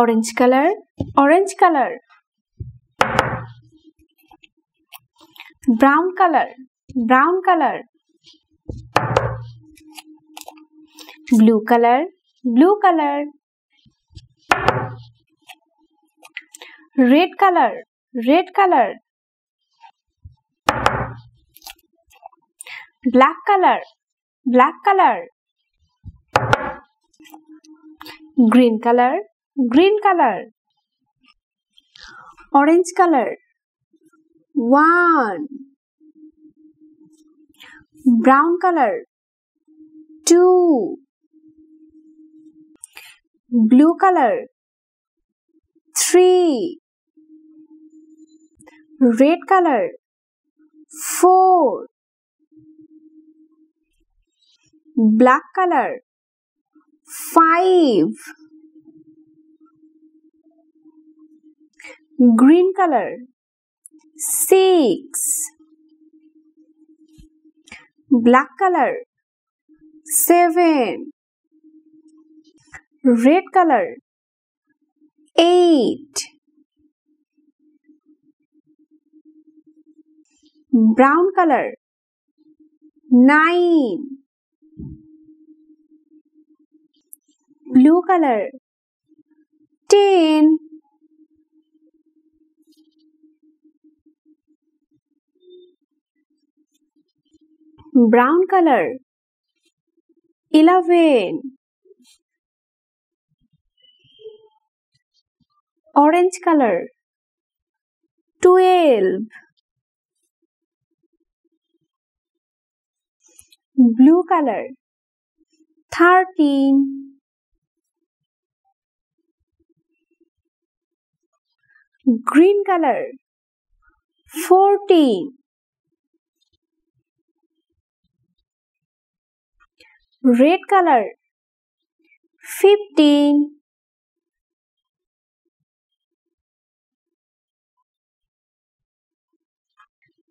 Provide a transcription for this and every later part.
orange color orange color. Brown color brown color. Blue color blue color. Red color red color. Black color black color. Green color. Green color. Orange color. One. Brown color. Two. Blue color. Three. Red color. Four black color. Five. Green color. Six. Black color. Seven. Red color. Eight. Brown color. Nine blue color. Ten brown color. Eleven. Orange color. Twelve. Blue color. Thirteen green color. Fourteen. Red color. 15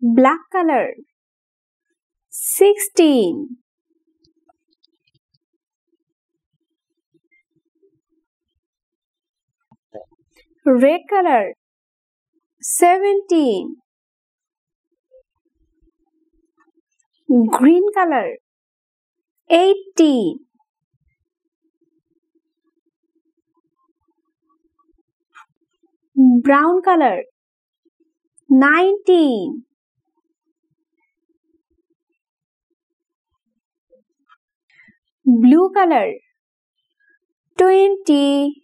black color. 16 red color. 17 green color. 18 brown color. 19 blue color. 20